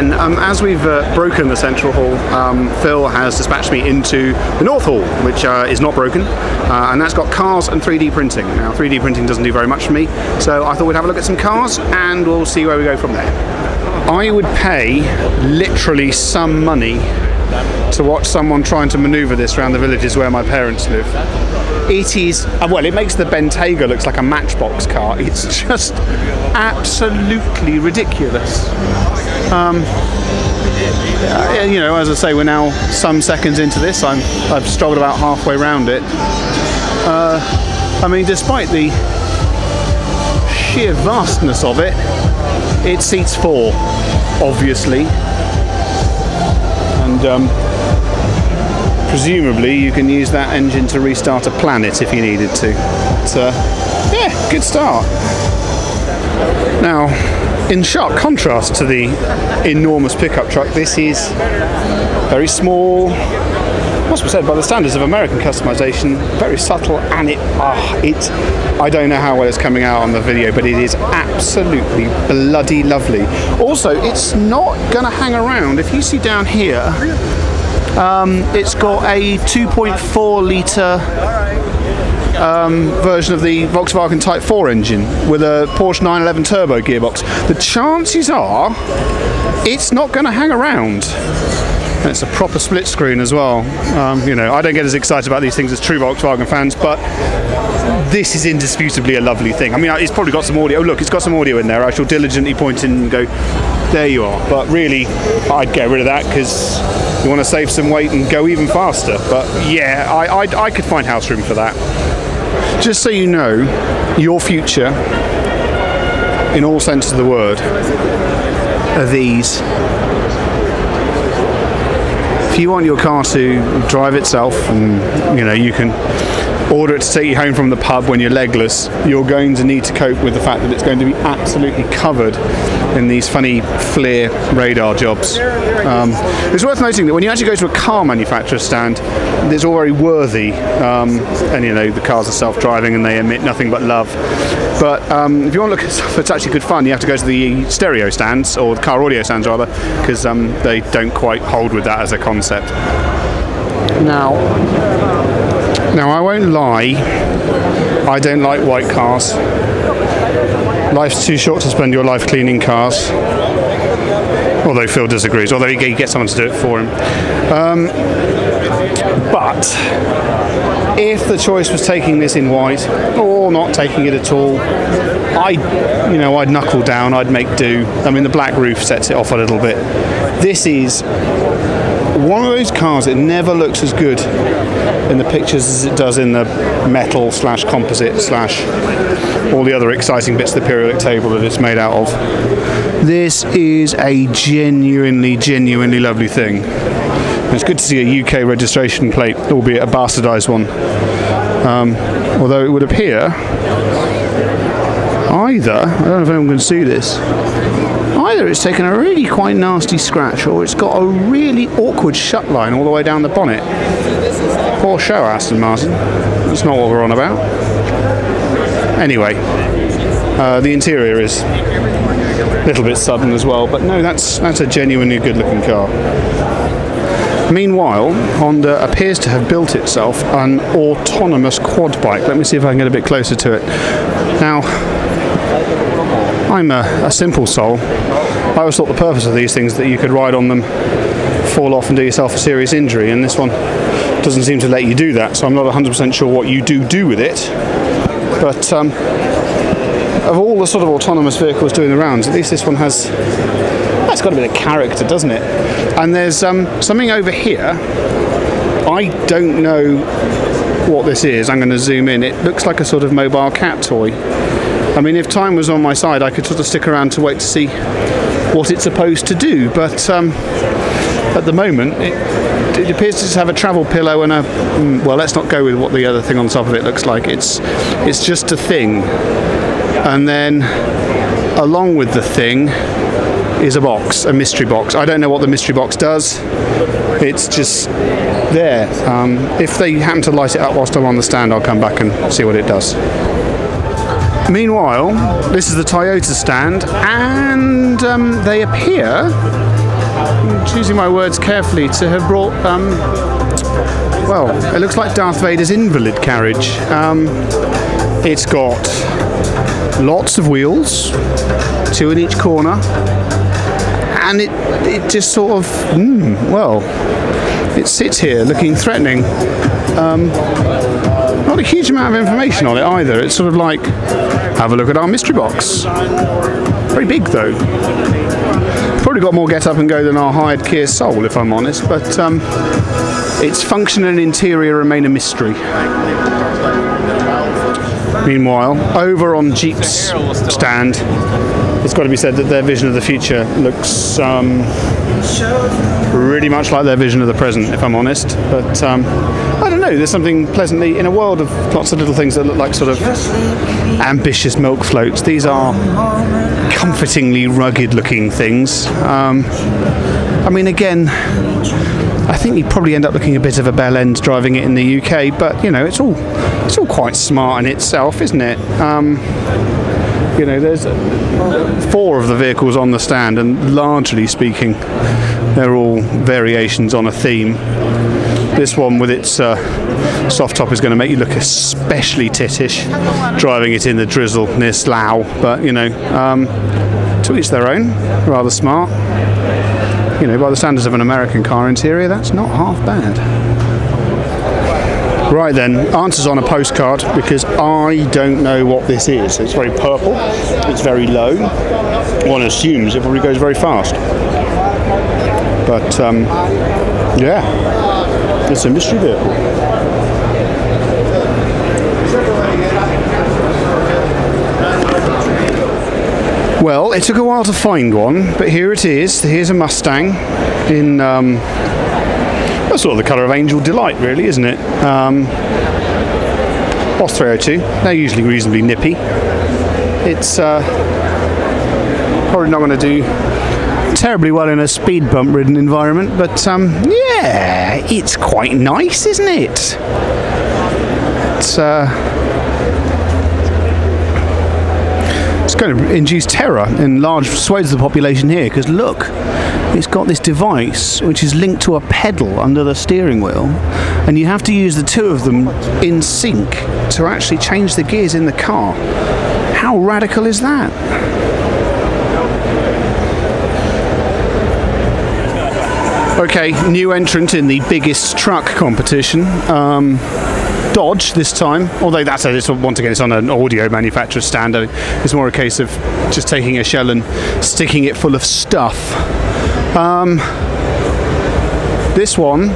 then, um, as we've uh, broken the central hall, um, Phil has dispatched me into the north hall, which uh, is not broken, uh, and that's got cars and 3D printing. Now, 3D printing doesn't do very much for me, so I thought we'd have a look at some cars, and we'll see where we go from there. I would pay literally some money to watch someone trying to manoeuvre this around the villages where my parents live. It is, well, it makes the Bentayga looks like a matchbox car. It's just absolutely ridiculous. Um, you know, as I say, we're now some seconds into this. I'm, I've struggled about halfway around it. Uh, I mean, despite the sheer vastness of it, it seats four, obviously. And um, presumably you can use that engine to restart a planet if you needed to. But, uh, yeah, good start. Now, in sharp contrast to the enormous pickup truck, this is very small, must be said by the standards of American customization, very subtle and it ah it I don't know how well it's coming out on the video, but it is absolutely bloody lovely. Also, it's not gonna hang around. If you see down here, um, it's got a 2.4 litre um, version of the Volkswagen Type 4 engine with a Porsche 911 turbo gearbox. The chances are it's not going to hang around. And it's a proper split screen as well. Um, you know, I don't get as excited about these things as true Volkswagen fans, but this is indisputably a lovely thing. I mean, it's probably got some audio. Oh, look, it's got some audio in there. I shall diligently point in and go, there you are. But really, I'd get rid of that because you want to save some weight and go even faster. But yeah, I, I, I could find house room for that. Just so you know, your future, in all senses of the word, are these if you want your car to drive itself and you know you can order it to take you home from the pub when you're legless, you're going to need to cope with the fact that it's going to be absolutely covered in these funny FLIR radar jobs. Um, it's worth noting that when you actually go to a car manufacturer stand, it's all very worthy, um, and you know the cars are self-driving and they emit nothing but love. But um, if you want to look at stuff that's actually good fun, you have to go to the stereo stands or the car audio stands rather, because um, they don't quite hold with that as a concept. Now, now, I won't lie, I don't like white cars. Life's too short to spend your life cleaning cars. Although Phil disagrees, although he gets someone to do it for him. Um, but if the choice was taking this in white or not taking it at all, I, you know, I'd knuckle down, I'd make do. I mean, the black roof sets it off a little bit. This is one of those cars that never looks as good in the pictures as it does in the metal slash composite slash all the other exciting bits of the periodic table that it's made out of. This is a genuinely, genuinely lovely thing. It's good to see a UK registration plate, albeit a bastardised one. Um, although it would appear either, I don't know if anyone can see this, either it's taken a really quite nasty scratch or it's got a really awkward shut line all the way down the bonnet. Poor show, Aston Martin. That's not what we're on about. Anyway, uh, the interior is a little bit sudden as well, but no, that's that's a genuinely good looking car. Meanwhile, Honda appears to have built itself an autonomous quad bike. Let me see if I can get a bit closer to it. Now, I'm a, a simple soul. I always thought the purpose of these things that you could ride on them, fall off and do yourself a serious injury, and this one doesn't seem to let you do that, so I'm not 100% sure what you do do with it. But um, of all the sort of autonomous vehicles doing the rounds, at least this one has. It's got a bit of character, doesn't it? And there's um, something over here. I don't know what this is. I'm going to zoom in. It looks like a sort of mobile cat toy. I mean, if time was on my side, I could sort of stick around to wait to see what it's supposed to do. But um, at the moment, it, it appears to just have a travel pillow and a. mm, Well, let's not go with what the other thing on top of it looks like. It's it's just a thing, and then along with the thing is a box, a mystery box. I don't know what the mystery box does. It's just there. Um, if they happen to light it up whilst I'm on the stand, I'll come back and see what it does. Meanwhile, this is the Toyota stand, and um, they appear choosing my words carefully, to have brought, um, well, it looks like Darth Vader's invalid carriage. Um, it's got lots of wheels, two in each corner, and it, it just sort of, mm, well, it sits here looking threatening. Um, not a huge amount of information on it either. It's sort of like, have a look at our mystery box. Very big though. Probably got more get up and go than our hired Kia Soul, if I'm honest, but um, its function and interior remain a mystery. Meanwhile, over on Jeep's stand, it's got to be said that their vision of the future looks um, really much like their vision of the present, if I'm honest. But um, I don't know, there's something pleasantly, in a world of lots of little things that look like sort of ambitious milk floats, these are comfortingly rugged looking things. Um, I mean, again, I think you probably end up looking a bit of a bell end driving it in the UK, but you know, it's all it's all quite smart in itself, isn't it? Um, you know, there's four of the vehicles on the stand, and largely speaking, they're all variations on a theme. This one with its uh, soft top is going to make you look especially tittish, driving it in the drizzle near Slough. But you know, um, to each their own. Rather smart you know, by the standards of an American car interior, that's not half bad. Right then, answers on a postcard because I don't know what this is. It's very purple, it's very low. One assumes it probably goes very fast. But um, yeah, it's a mystery vehicle. Well, it took a while to find one, but here it is. Here's a Mustang in um, that's sort of the colour of Angel Delight, really, isn't it? Um, Boss 302. They're usually reasonably nippy. It's uh, probably not going to do terribly well in a speed bump ridden environment, but um, yeah, it's quite nice, isn't it? It's uh, going to induce terror in large swathes of the population here because look, it's got this device which is linked to a pedal under the steering wheel, and you have to use the two of them in sync to actually change the gears in the car. How radical is that? Okay, new entrant in the biggest truck competition. Um, Dodge this time, although that's a, once again it's on an audio manufacturer's stand. It's more a case of just taking a shell and sticking it full of stuff. Um, this one,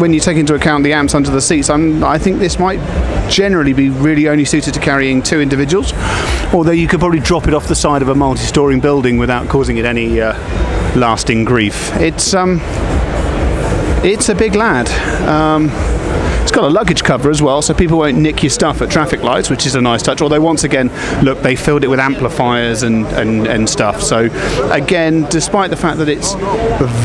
when you take into account the amps under the seats, I'm, I think this might generally be really only suited to carrying two individuals. Although you could probably drop it off the side of a multi-story building without causing it any uh, lasting grief. It's um, it's a big lad. Um, got a luggage cover as well, so people won't nick your stuff at traffic lights, which is a nice touch. Although once again, look, they filled it with amplifiers and, and, and stuff. So again, despite the fact that it's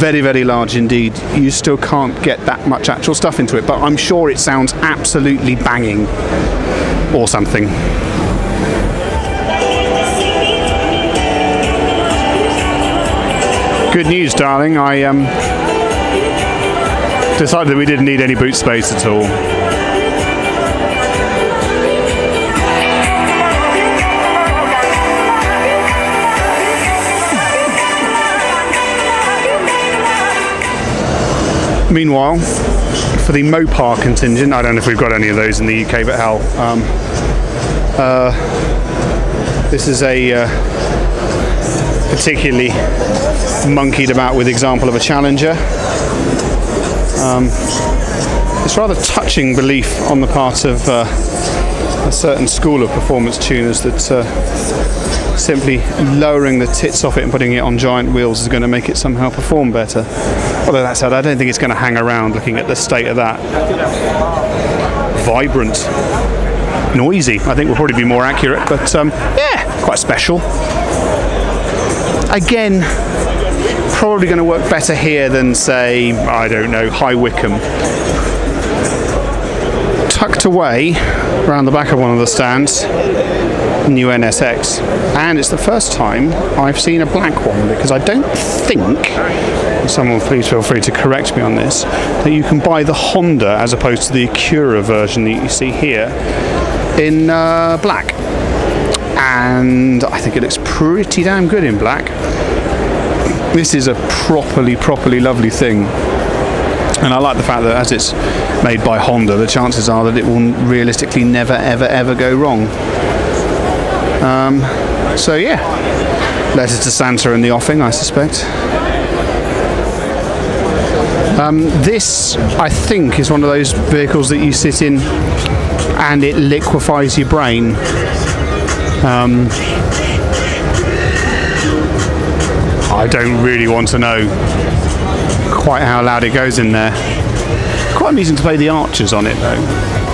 very, very large indeed, you still can't get that much actual stuff into it. But I'm sure it sounds absolutely banging or something. Good news, darling. I um, decided that we didn't need any boot space at all. Meanwhile, for the Mopar contingent, I don't know if we've got any of those in the UK, but hell, um, uh, this is a uh, particularly monkeyed about with example of a Challenger. Um, it's rather touching belief on the part of uh, a certain school of performance tuners that uh, simply lowering the tits off it and putting it on giant wheels is going to make it somehow perform better. Although that said, I don't think it's going to hang around looking at the state of that. Vibrant. Noisy, I think will probably be more accurate, but um, yeah, quite special. Again, probably going to work better here than, say, I don't know, High Wycombe. Tucked away around the back of one of the stands, new NSX. And it's the first time I've seen a black one because I don't think someone please feel free to correct me on this, that you can buy the Honda as opposed to the Acura version that you see here in uh, black. And I think it looks pretty damn good in black. This is a properly, properly lovely thing. And I like the fact that as it's made by Honda, the chances are that it will realistically never, ever, ever go wrong. Um, so yeah, letters to Santa in the offing, I suspect. Um, this, I think, is one of those vehicles that you sit in and it liquefies your brain. Um, I don't really want to know quite how loud it goes in there. Quite amusing to play the archers on it though.